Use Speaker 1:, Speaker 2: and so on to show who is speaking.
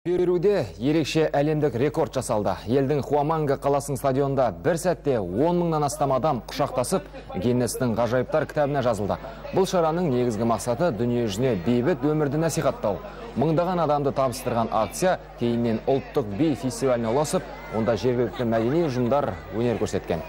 Speaker 1: Перуде ерекше әлемдік рекорд жасалды. Елдің Хуаманга қаласының стадионда бір сәтте 10 мыңнан астам адам құшақтасып, Гиннестің ғажайыптар кітабына жазылды. Бұл шараның негізгі мақсаты дүние жүзіне бейбіт өмірді насихаттау. Мыңдаған адамды табыстырған акция кейіннен ұлттық би фестиваліне ұласып, онда жергілікті мәдени ұжымдар өнер көрсеткен.